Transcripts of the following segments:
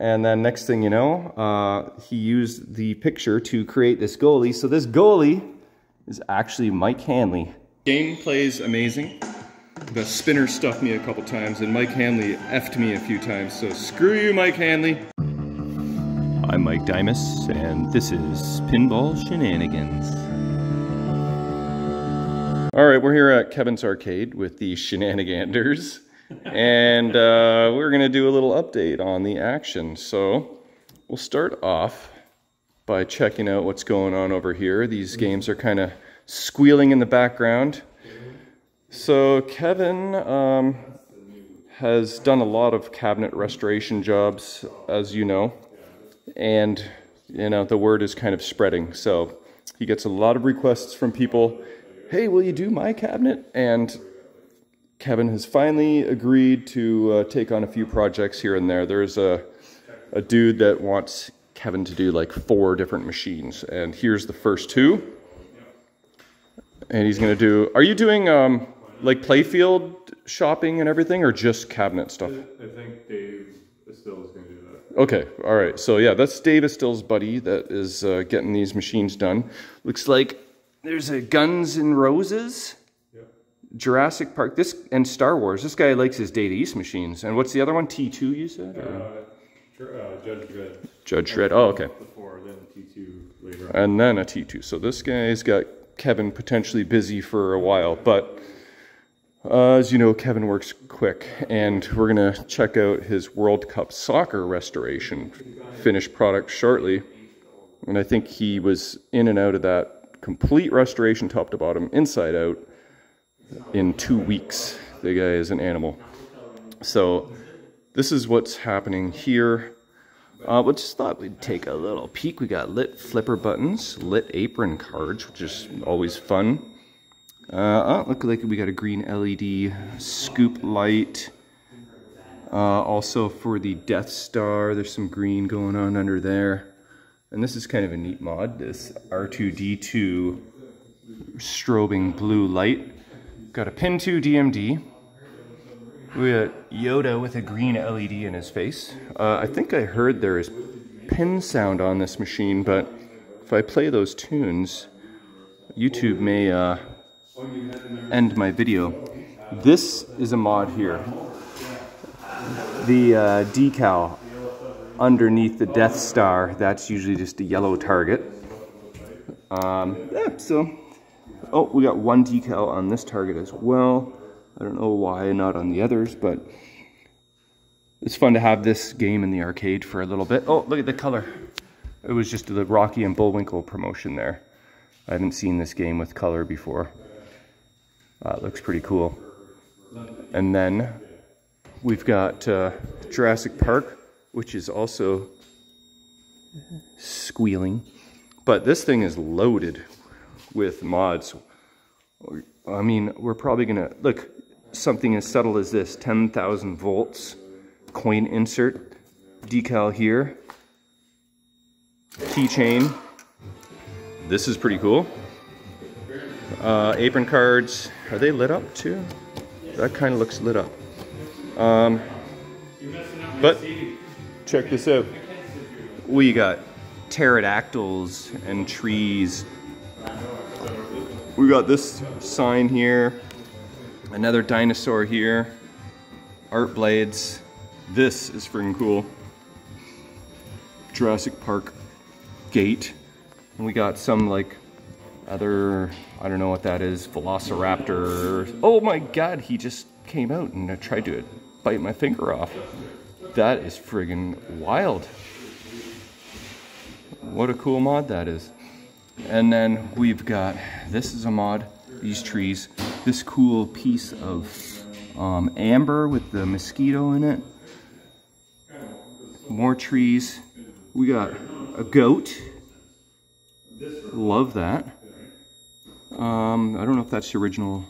And then next thing you know, uh, he used the picture to create this goalie. So this goalie is actually Mike Hanley. Game plays amazing. The spinner stuffed me a couple times and Mike Hanley effed me a few times. So screw you, Mike Hanley. I'm Mike Dimas and this is Pinball Shenanigans. All right, we're here at Kevin's Arcade with the Shenaniganders and uh, we're going to do a little update on the action. So we'll start off by checking out what's going on over here. These games are kind of squealing in the background. So Kevin um, has done a lot of cabinet restoration jobs, as you know, and you know the word is kind of spreading. So he gets a lot of requests from people, "Hey, will you do my cabinet?" And Kevin has finally agreed to uh, take on a few projects here and there. There's a, a dude that wants Kevin to do like four different machines, and here's the first two. And he's gonna do. Are you doing um, like playfield shopping and everything, or just cabinet stuff? I think Dave Still is gonna do that. Okay, all right. So yeah, that's Dave Still's buddy that is uh, getting these machines done. Looks like there's a Guns and Roses. Jurassic Park, this and Star Wars. This guy likes his Data East machines. And what's the other one? T2, you said? Uh, uh, Judge Dredd. Judge Dredd. Oh, okay. Before, then T2 later on. And then a T2. So this guy's got Kevin potentially busy for a while. But uh, as you know, Kevin works quick. And we're going to check out his World Cup soccer restoration finished product shortly. And I think he was in and out of that complete restoration top to bottom, inside out in two weeks. The guy is an animal. So this is what's happening here. Uh, we just thought we'd take a little peek. We got lit flipper buttons, lit apron cards, which is always fun. Uh, oh, look like we got a green LED scoop light. Uh, also for the Death Star, there's some green going on under there. And this is kind of a neat mod, this R2-D2 strobing blue light. Got a Pin 2 DMD. We got Yoda with a green LED in his face. Uh, I think I heard there is pin sound on this machine, but if I play those tunes, YouTube may uh, end my video. This is a mod here. The uh, decal underneath the Death Star, that's usually just a yellow target. Um, yeah, so Oh, we got one decal on this target as well. I don't know why not on the others, but it's fun to have this game in the arcade for a little bit. Oh, look at the color. It was just the Rocky and Bullwinkle promotion there. I haven't seen this game with color before. Uh, it looks pretty cool. And then we've got uh, Jurassic Park, which is also squealing. But this thing is loaded with mods. I mean, we're probably gonna, look, something as subtle as this, 10,000 volts, coin insert, decal here, keychain. This is pretty cool. Uh, apron cards, are they lit up too? That kind of looks lit up. Um, but check this out. We got pterodactyls and trees we got this sign here, another dinosaur here, art blades. This is freaking cool. Jurassic Park gate. And we got some like other, I don't know what that is, Velociraptor. Oh my God, he just came out and I tried to bite my finger off. That is friggin' wild. What a cool mod that is. And then we've got, this is a mod, these trees, this cool piece of um, amber with the mosquito in it. More trees. We got a goat. Love that. Um, I don't know if that's the original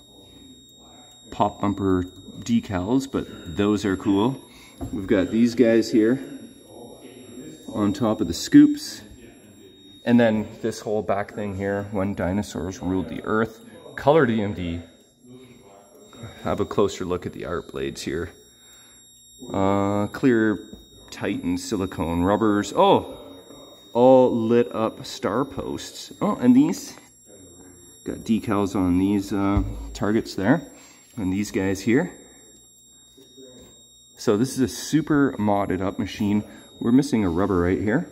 pop bumper decals, but those are cool. We've got these guys here on top of the scoops. And then this whole back thing here, when dinosaurs ruled the earth, color DMD. Have a closer look at the art blades here. Uh, clear Titan silicone rubbers. Oh, all lit up star posts. Oh, and these got decals on these uh, targets there, and these guys here. So this is a super modded up machine. We're missing a rubber right here.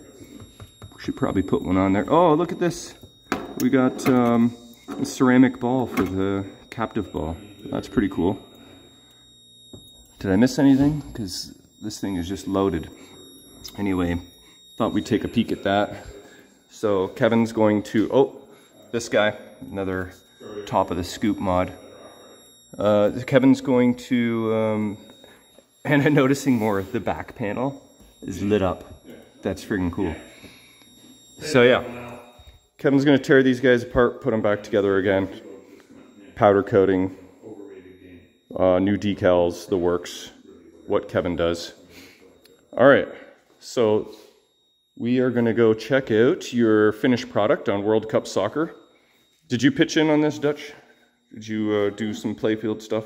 Should probably put one on there. Oh, look at this. We got um, a ceramic ball for the captive ball. That's pretty cool. Did I miss anything? Because this thing is just loaded. Anyway, thought we'd take a peek at that. So Kevin's going to, oh, this guy, another top of the scoop mod. Uh, Kevin's going to, um, and I'm noticing more, the back panel is lit up. That's freaking cool. So yeah, Kevin's gonna tear these guys apart, put them back together again. Powder coating, uh, new decals, the works, what Kevin does. All right, so we are gonna go check out your finished product on World Cup Soccer. Did you pitch in on this, Dutch? Did you uh, do some playfield stuff?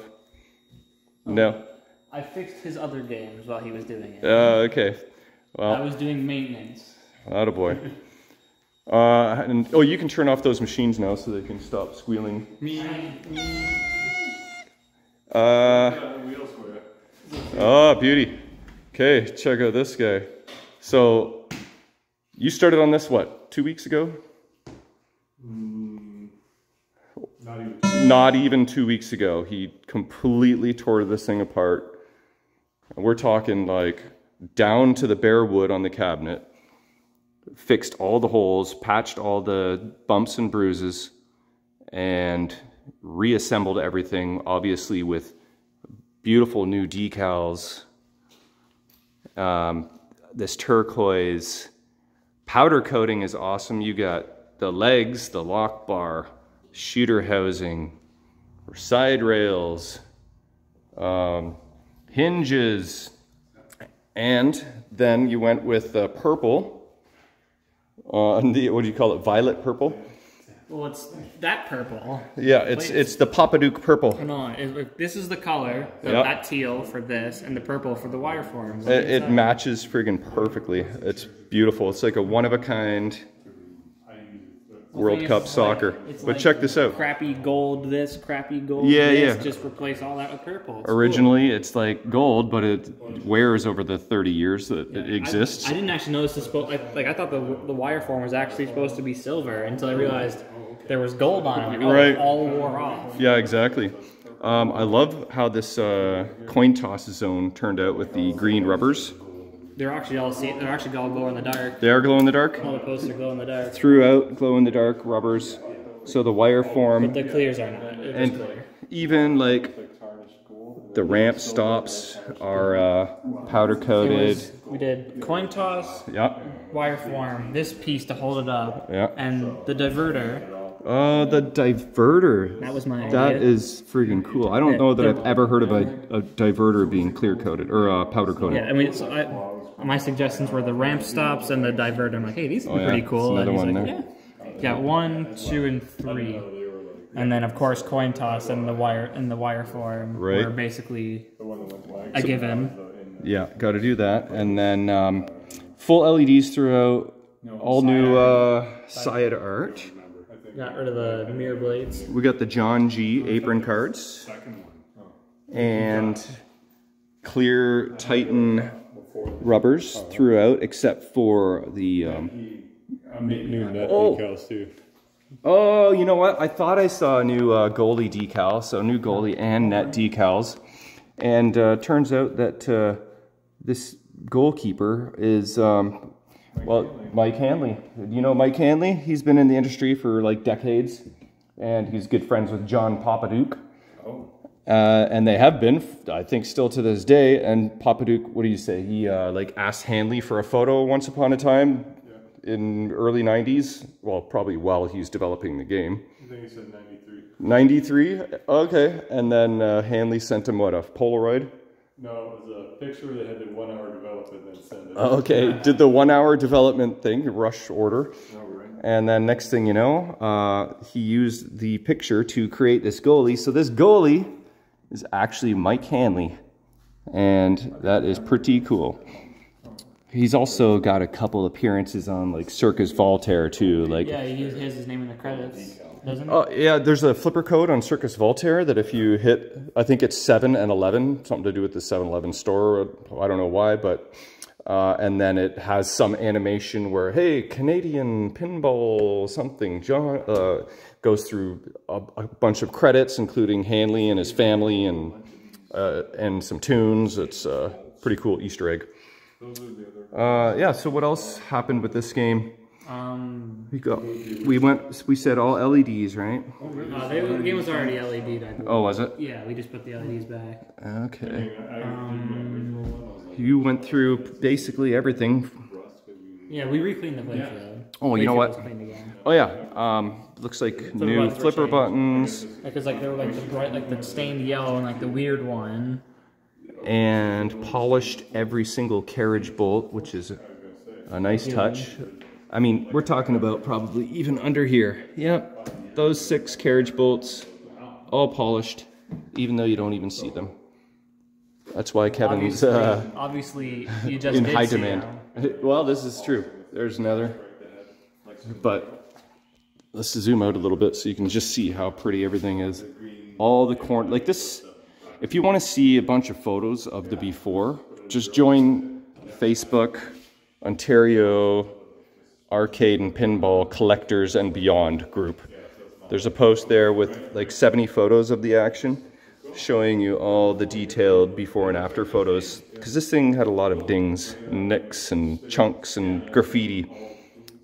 No? I fixed his other games while he was doing it. Uh, okay. Well, I was doing maintenance. boy. Uh, and, oh, you can turn off those machines now so they can stop squealing. Uh, Wheels for you. oh, beauty. Okay, check out this guy. So, you started on this, what, two weeks ago? Not even. Not even two weeks ago. He completely tore this thing apart. We're talking like down to the bare wood on the cabinet, fixed all the holes, patched all the bumps and bruises, and reassembled everything, obviously with beautiful new decals. Um, this turquoise powder coating is awesome. You got the legs, the lock bar, shooter housing, side rails, um, hinges, and then you went with the purple Uh, on the what do you call it? Violet purple. Well, it's that purple. Yeah, it's it's the Popadiuk purple. Hold on. It- this is the color. So Yep. That teal for this, and the purple for the wire forms. It, it matches friggin' perfectly. It's beautiful. It's like a one of a kind World Cup soccer. like- it's But like check this out. Crappy gold this, crappy gold Yeah, this. yeah. Just replace all that with purple. It's cool. Originally, it's like gold, but it wears over the 30 years that it exists. I, didn't actually notice this. like, like I thought the the wire form was actually supposed to be silver until I realized there was gold on it. Oh, it Right. all wore off. Yeah, exactly. Um, I love how this uh, coin toss zone turned out with the green rubbers. They're actually all see. They're actually all glow in the dark. They are glow in the dark. All the posts are glow in the dark. Throughout, glow in the dark rubbers. So the wire form The clears are not. And clear. even like the ramp stops are uh, powder coated. was- we did coin toss, Yeah. wire form, this piece to hold it up, Yeah. and the diverter. Uh, the diverter. That was my That idea. is friggin' cool. I don't know that I've ever heard of a, a diverter being clear coated or uh, powder coated. Yeah, I mean, so I, my suggestions were the ramp stops and the diverter. I'm like, hey, these are Oh, yeah. pretty cool. There's and another he's one like, yeah. Got one, two, and three. And then of course coin toss and the wire and the wire form Right. were basically a given. Yeah, got to do that. And then um, full LEDs throughout, all new uh, side art. Got rid of the mirror blades. We got the John G apron cards and clear Titan rubbers throughout, except for the. Um, New net Oh. decals too. oh, you know what? I thought I saw a new uh, goalie decal, so new goalie and net decals, and uh, turns out that uh, this goalkeeper is. Um, well, Mike Hanley. You know Mike Hanley? He's been in the industry for like decades, and he's good friends with John Popadiuk. Uh, and they have been, I think, still to this day. And Popadiuk, what do you say? He uh, like asked Hanley for a photo once upon a time in early '90s. Well, probably while he's developing the game. I think he said 93. '93. Okay. And then uh, Hanley sent him what a Polaroid. No, it was a picture that had the one hour development and then send it. Okay. Did the one-hour development thing, rush order. Oh, right. And then next thing you know, uh, he used the picture to create this goalie. So this goalie is actually Mike Hanley, and that is pretty cool. He's also got a couple appearances on like Cirqus Voltaire too. Like, Yeah, he has his name in the credits, doesn't oh yeah, there's a flipper code on Cirqus Voltaire that if you hit, I think it's seven and eleven, something to do with the 7-Eleven store. I don't know why, but uh, and then it has some animation where hey, Canadian pinball something. John uh, goes through a, a bunch of credits, including Hanley and his family, and uh, and some tunes. It's a pretty cool Easter egg. Uh, yeah. So what else happened with this game? Um, We go. we went, we said all LEDs, right? uh, they, the game was already LED. I. Oh, was it? Yeah, we just put the LEDs back. Okay. Um, You went through basically everything. yeah, we recleaned the playfield. Oh, you know what? Oh yeah. Um, looks like new buttons flipper buttons Because like they were like the bright, like the stained yellow and like the weird one. and polished every single carriage bolt, which is a, a nice touch. I mean, we're talking about probably even under here. Yep. Those six carriage bolts, all polished, even though you don't even see them. That's why Kevin's Obviously, uh, obviously you just in high demand. Well, this is true. There's another. But let's zoom out a little bit so you can just see how pretty everything is. All the corn, like this. If you want to see a bunch of photos of the before, just join Facebook, Ontario Arcade and Pinball Collectors and Beyond group. There's a post there with like 70 photos of the action showing you all the detailed before and after photos because this thing had a lot of dings, and nicks and chunks and graffiti.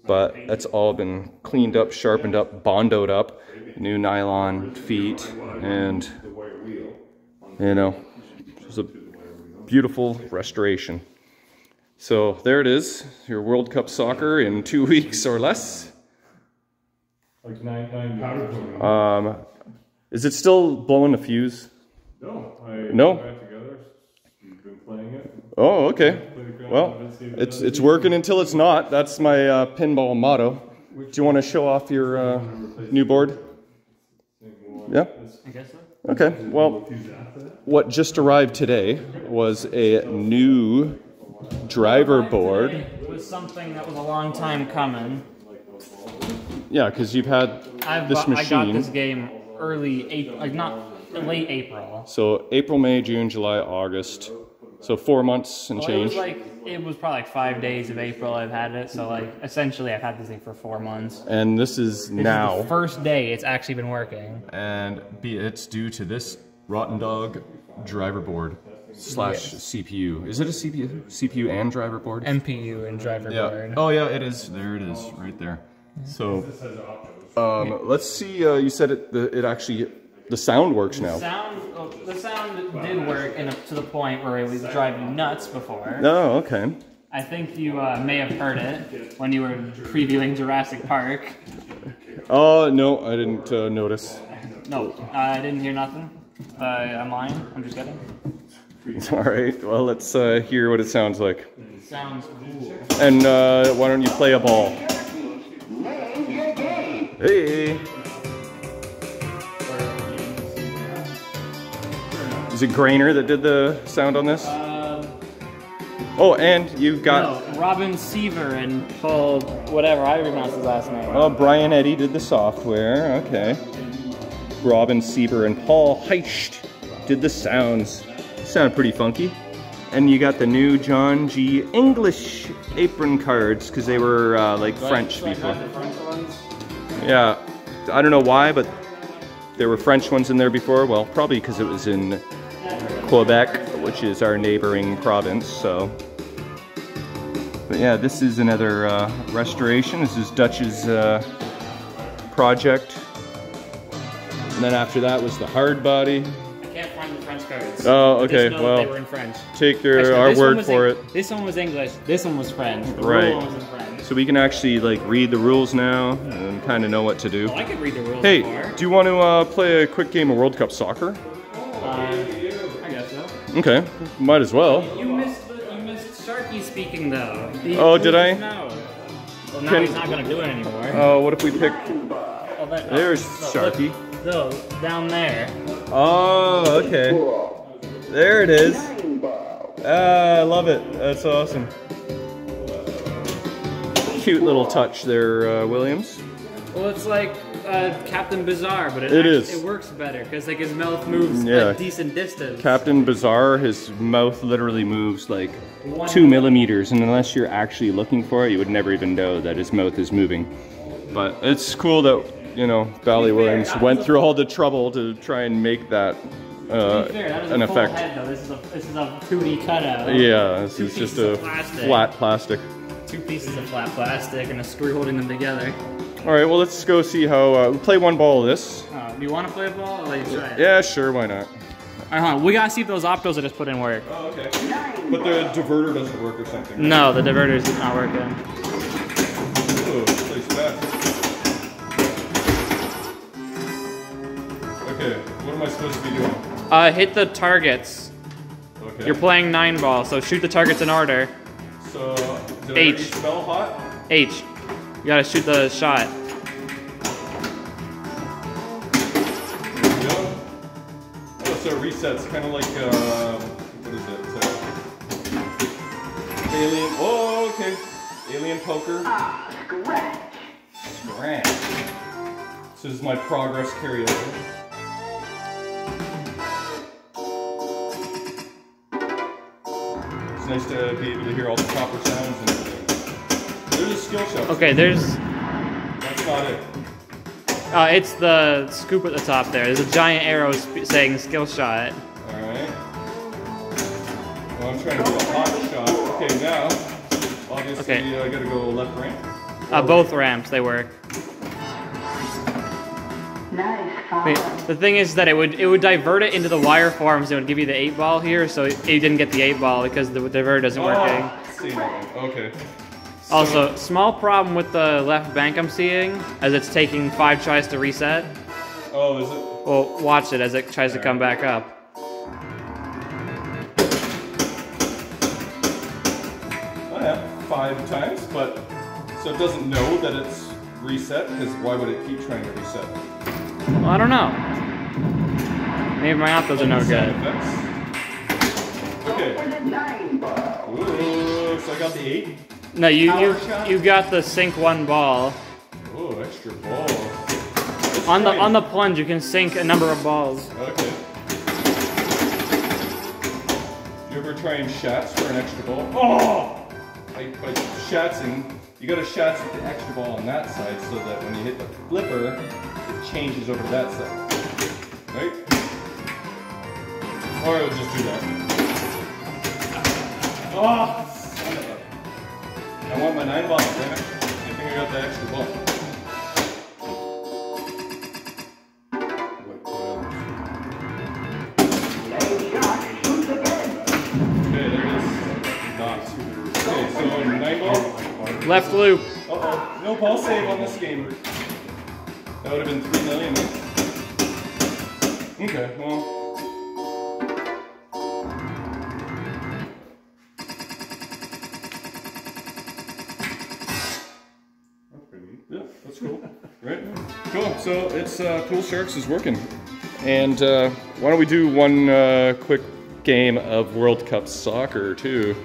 But that's all been cleaned up, sharpened up, bondoed up, new nylon feet, and you know, it was a beautiful restoration. So there it is, your World Cup soccer in two weeks or less. Like nine, nine Um, is it still blowing a fuse? No, I No? put that together. You've been playing it. Oh, okay. Played Well, let's see if it it's does it's it. working until it's not. That's my uh, pinball motto. Do you want to show off your uh, new board? Yeah. I guess so. Okay. Well, what just arrived today was a new driver board. It was something that was a long time coming. Yeah, because you've had I've this got, I got this game early April, like not late April. So April, May, June, July, August. So four months and Well, it was like it was probably like five days of April I've had it. So like essentially I've had this thing for four months. And this is This is now. the first day it's actually been working. and be it's due to this Rottendog driver board slash CPU. Is it a CPU? CPU and driver board? MPU and driver yeah. board. Oh yeah, it is. There it is, right there. So, um, let's see. Uh, you said it. The, it actually, the sound works now. Sound, oh, the sound did work in a, to the point where it was driving nuts before. Oh, okay. I think you uh, may have heard it when you were previewing Jurassic Park. Oh no, I didn't uh, notice. No, I didn't hear nothing. Uh, I'm lying. I'm just kidding. All right. Well, let's uh, hear what it sounds like. Sounds cool. And uh, why don't you play a ball? Hey. Is it Granner that did the sound on this? Uh, Oh, and you've got no, Robin Seaver and Paul, whatever, I don't pronounce his last name. oh Brian Eddy did the software. Okay. Robin Seaver and Paul Heist did the sounds. Sound pretty funky. And you got the new John G. English apron cards because they were uh, like French So before. got the French ones. Yeah, I don't know why, but there were French ones in there before. Well, probably because it was in Quebec, which is our neighboring province. So, but yeah, this is another uh, restoration. This is Dutch's uh, project. And then after that was the hard body. I can't find the French cards. Oh, okay, well, they were in French. Take their Actually, our word for it. This one was English. This one was French. The Right. one was in French. So we can actually like read the rules now and kind of know what to do. Well, I could read the rules Hey, before. do you want to uh, play a quick game of World Cup soccer? Okay, might as well. You missed you missed Sharky speaking though. He- Oh, did I? No. Well, now Can- he's not gonna do it anymore. Oh, what if we pick? Oh, that- There's look, Sharky. No, down there. Oh, okay. There it is. Ah, I love it. That's awesome. cute little touch there, uh, Williams. Well, it's like uh, Captain Bizarre, but it, It. It works better because like his mouth moves Yeah. a decent distance. Captain Bizarre, his mouth literally moves like One- two millimeters, and unless you're actually looking for it, you would never even know that his mouth is moving. But it's cool that you know Bally Williams went through all the trouble to try and make that uh, fair, that an effect. head. This is a this is a 2D cutout. Yeah, this Two is just a plastic. flat plastic. Two pieces of flat plastic and a screw holding them together. All right, well let's go see how. Uh, play one ball of this. Oh, do you want to play a ball? I'll let you try it. Yeah, sure, why not? All right. We gotta see if those optos I just put in work. Oh, okay. But the diverter doesn't work or something. No, the diverter is not working. Fast. Okay, what am I supposed to be doing? Uh, hit the targets. Okay. You're playing nine ball, so shoot the targets in order. So, did H. I spell hot? H. You gotta shoot the shot. There we go. Oh, so it resets, kind of like, uh, what is it? Uh, alien, oh, okay. Alien poker. Ah, Scratch. So this is my progress carryover. It's nice to be able to hear all the proper sounds and everything. There's a skill shot. Okay, there's. That's not it. Uh, it's the scoop at the top there. There's a giant arrow sp- saying skill shot. Alright. Well, I'm trying to do a hot shot. Okay, now, obviously, Okay. uh, I gotta go left ramp. Uh, both ramps, they work. Wait, the thing is that it would it would divert it into the wire forms. It would give you the eight ball here, so it, it didn't get the eight ball because the diverter doesn't working. Oh, see that. Okay. So- Also, small problem with the left bank I'm seeing, as it's taking five tries to reset. Oh, is it? Well, watch it as it tries to come back up. Oh, I have five times, but so it doesn't know that it's reset. Because why would it keep trying to reset? Well, I don't know. Maybe my optos are no Sound good. effects. Okay. Ooh, so I got the eight. No, you you shot? you got the sink one ball. Oh, extra ball. Let's On the try on the plunge, you can sink a number of balls. Okay. You ever try and shatz for an extra ball? Oh! Like by shatzing, you gotta shatz with the extra ball on that side so that when you hit the flipper, it changes over to that side. Right? Or it'll just do that. Oh! Son of a- I want my nine ball, damn it. I think I got that extra ball. Uh, Okay, there it is. Nice. Okay, so nine ball. Left loop. Uh oh, no ball save on this game. That would have been three million. Okay, well. So it's uh, Pool Sharks is working. And uh, why don't we do one uh, quick game of World Cup soccer too?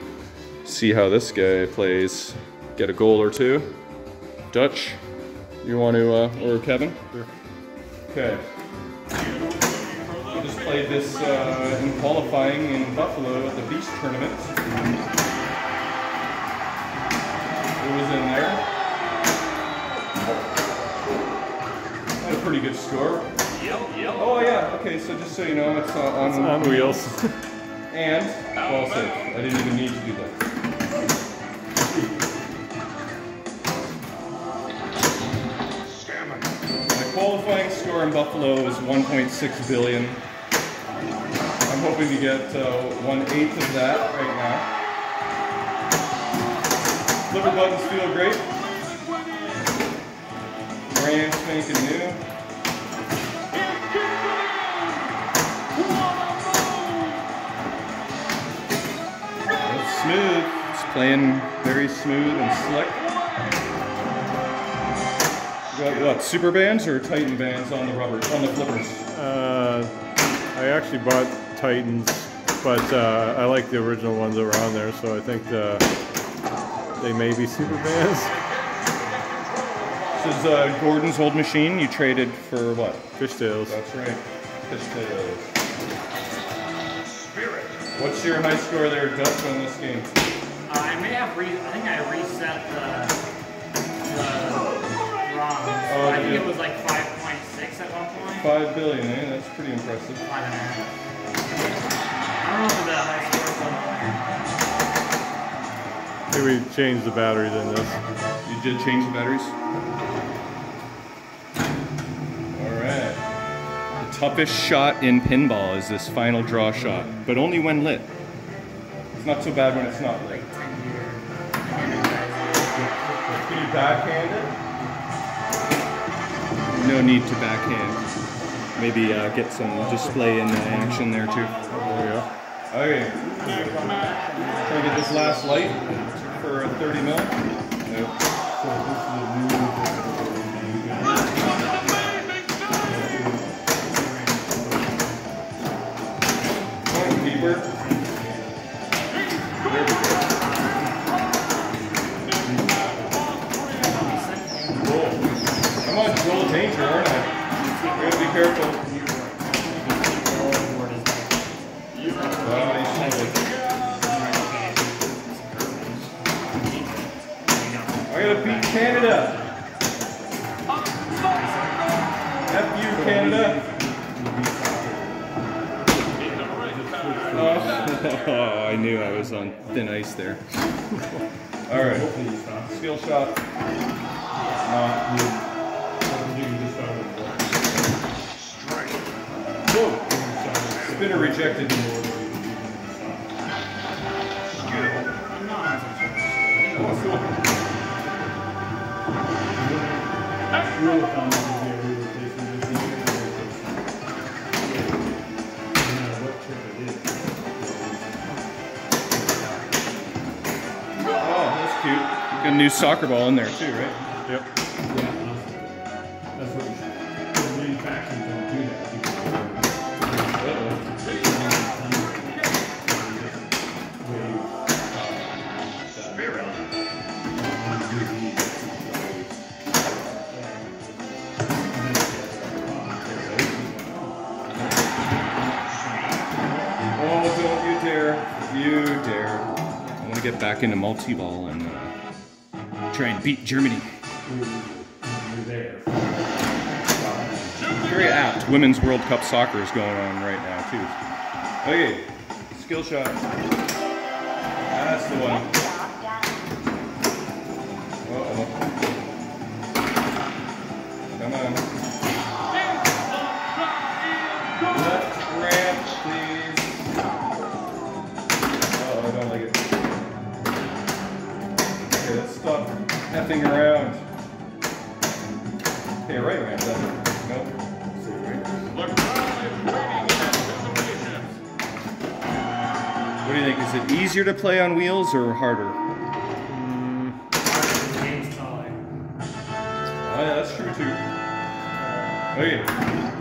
See how this guy plays. Get a goal or two. Dutch, you want to, uh, or Kevin? Sure. Okay. We just played this uh, in qualifying in Buffalo at the Beast Tournament. Pretty good score. Oh yeah. Okay, so just so you know, it's uh, on, On wheels. and ball save. I didn't even need to do that. My qualifying score in Buffalo is 1.6 billion. I'm hoping to get uh, one eighth of that right now. Flipper buttons feel great. Brand spanking new. Smooth. It's playing very smooth and slick. Got what? Super bands or Titan bands on the rubber on the flippers? Uh, I actually bought Titans, but uh, I like the original ones that were on there, so I think the, they may be super bands. This is uh, Gordon's old machine. You traded for what? Fishtails. That's right. Fishtails. What's your high score there, Dutch, on this game? Uh, I may have re. I think I reset the the wrong. Oh, I think did it was like 5.6 at one point. Five billion, eh? That's pretty impressive. Five and a half. I don't know if the high score Maybe we change the batteries in this. You did change the batteries? Toughest shot in pinball is this final draw shot, but only when lit. It's not so bad when it's not lit. like 10 year. Can you backhand it? No need to backhand. Maybe uh, get some display in uh, action there too. Okay. Try to get this last light for a 30 mil. Nope. Joel Danger, aren't I? I gotta be careful. Wow, he's sneaky. I gotta beat Canada. F you, Canada. Oh, I knew I was on thin ice there. All right, skill shot. Not. Rejected. Oh, that's cute. Got a new soccer ball in there too, right? Yep. Get back into multi-ball and uh, try and beat Germany. Very apt. Women's World Cup soccer is going on right now, too. Okay, skill shot. That's the one. Easier to play on wheels or harder? Mm, James Toller. Oh, yeah, that's true too. Oh, okay.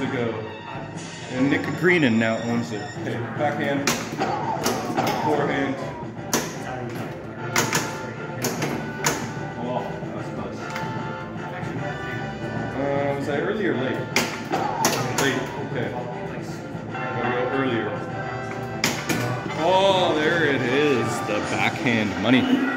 Many ago. And Nick Greenan now owns it. Okay, backhand, forehand. Oh, that's close. Uh, was I early or late? Late, okay. Gotta go earlier. Oh, there it is, the backhand money.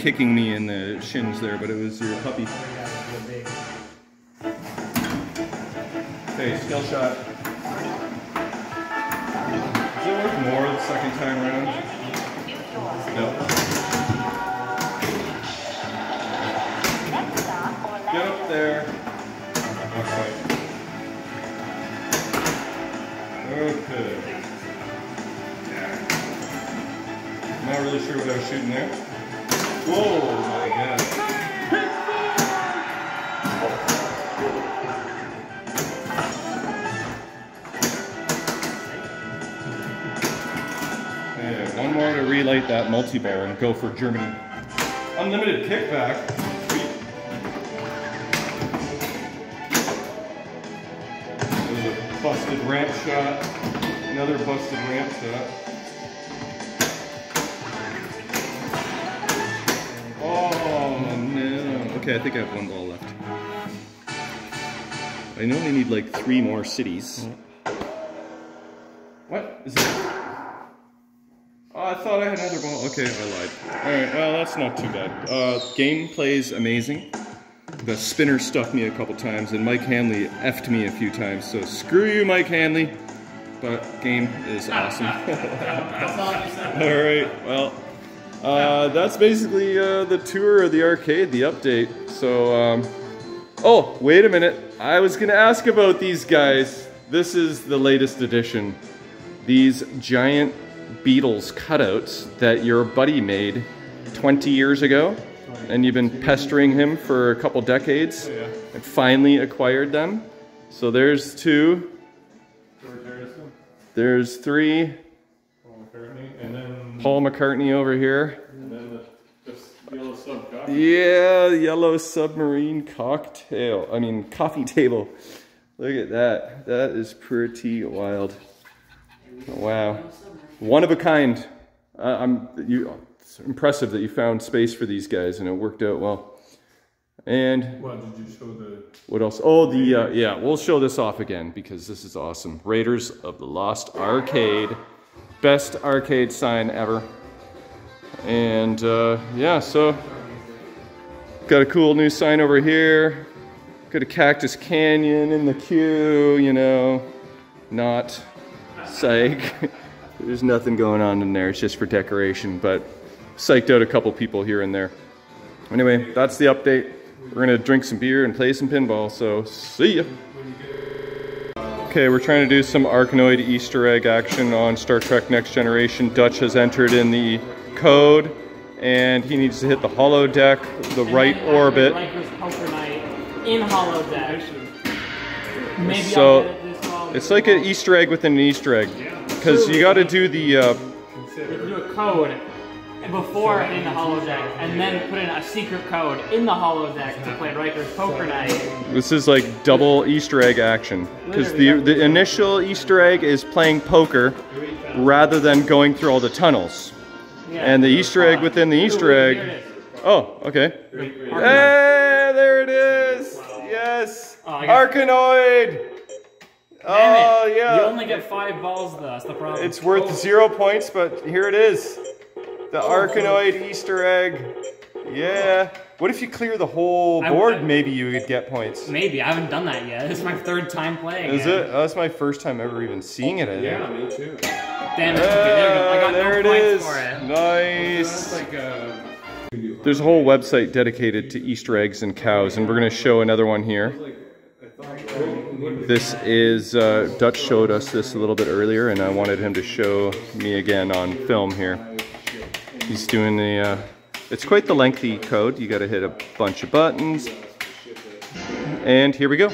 Kicking me in the shins there, but it was your puppy. Okay, skill shot. Does it work more the second time around? No. Get up there. Okay. Not really sure what I was shooting there. Whoa, my god. One more to relight that multi-ball and go for Germany. Unlimited kickback. Busted ramp shot. Another busted ramp shot. Okay, I think I have one ball left. I only need like three more cities. What is it? Oh, I thought I had another ball. Okay, I lied. Alright, well, that's not too bad. Uh, game plays amazing. The spinner stuffed me a couple times, and Mike Hanley effed me a few times, so screw you, Mike Hanley. But game is awesome. Alright, well, uh, that's basically uh, the tour of the arcade, the update. So, um, oh, wait a minute. I was gonna ask about these guys. This is the latest edition. These giant Beatles cutouts that your buddy made 20 years ago, and you've been pestering him for a couple decades, yeah. and finally acquired them. So there's two, there's three. Paul McCartney, and then Paul McCartney over here. and then the, yellow. Yeah, yellow submarine cocktail. I mean, coffee table. Look at that. That is pretty wild. Wow. One of a kind. Uh, I'm you. It's impressive that you found space for these guys, and it worked out well. And What did you show the? what else? Oh, the uh, yeah. We'll show this off again because this is awesome. Raiders of the Lost Arcade, best arcade sign ever. And uh, yeah, so got a cool new sign over here. Got a Cactus Canyon in the queue. You know, not psych. There's nothing going on in there. It's just for decoration, but psyched out a couple people here and there. Anyway, that's the update. We're gonna drink some beer and play some pinball, so see ya. Okay, we're trying to do some Arkanoid Easter egg action on Star Trek Next Generation. Dutch has entered in the code, and he needs to hit the holodeck, the right orbit. Riker's poker night in holodeck. Maybe So, it. It's like an Easter egg within an Easter egg, because you got to do the. Uh, do a code before in the holodeck, and then put in a secret code in the holodeck to play Riker's poker night. This is like double Easter egg action because the the initial Easter egg is playing poker rather than going through all the tunnels, Yeah. and the Easter egg within the Easter egg. Oh, okay. Hey, there it is. Yes, Oh, Arkanoid. Oh, yeah. You only get five balls though. That's the problem. It's worth zero points, but here it is. The Arkanoid Easter egg. Yeah. What if you clear the whole board? I- Maybe you would get points. Maybe I haven't done that yet. This is my third time playing. Is it? Oh, that's my first time ever even seeing it, I think. Yeah, me too. Damn it. Okay, there we go. I Ah, got there no it points is. for it. Nice. Like uh, There's a whole website dedicated to Easter eggs and cows, and we're going to show another one here. This is, uh, Dutch showed us this a little bit earlier, and I wanted him to show me again on film here. He's doing the, uh, it's quite the lengthy code. You got to hit a bunch of buttons. And here we go.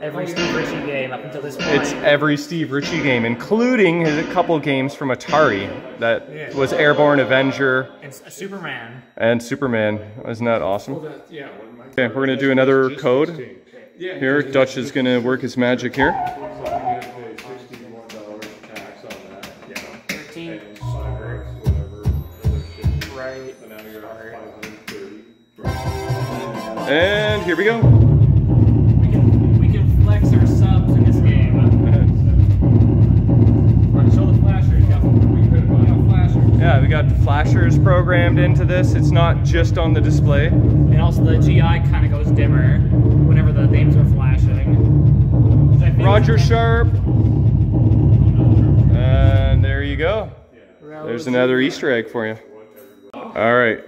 Every Steve Ritchie game up until this point. It's every Steve Ritchie game, including a couple games from Atari. That was Airborne Avenger It's a Superman. and Superman. Isn't that awesome? yeah, when my Okay, we're gonna do another code. Yeah, Here, Dutch is gonna work his magic here. I'm gonna pay sixty-one dollars tax on that. Yeah. 13. And fireworks, whatever. other shit. Right. So now you're at five hundred thirty. And here we go. We can we can flex our subs in this game. Alright, show the flashers. Yep. We could have got flashers. Yeah, we got flashers programmed into this. It's not just on the display. And also the GI kind of goes dimmer whenever the names are flashing. Which I think Roger Sharpe. And there you go. There's another Easter egg for you. All right.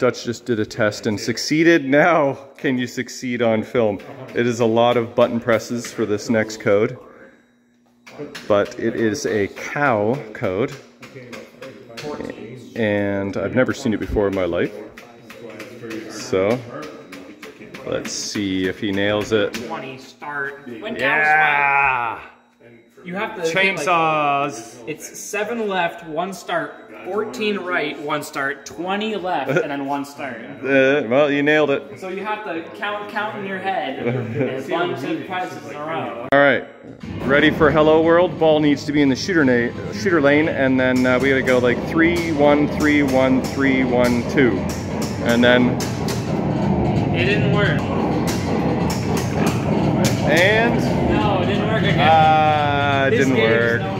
Dutch just did a test and succeeded. Now, can you succeed on film? It is a lot of button presses for this next code, but it is a cow code, and I've never seen it before in my life. So, let's see if he nails it. 20 start. Yeah! You have to get, like, Chainsaws! it's seven left, one start, 14 right, one start, 20 left, and then one start. Uh, well, you nailed it. So you have to count count in your head a bunch of prizes in a row. All right, ready for Hello World? Ball needs to be in the shooter, na- shooter lane, and then uh, we gotta go like three, one, three, one, three, one, two, and then It didn't work. and No, ah, it didn't work.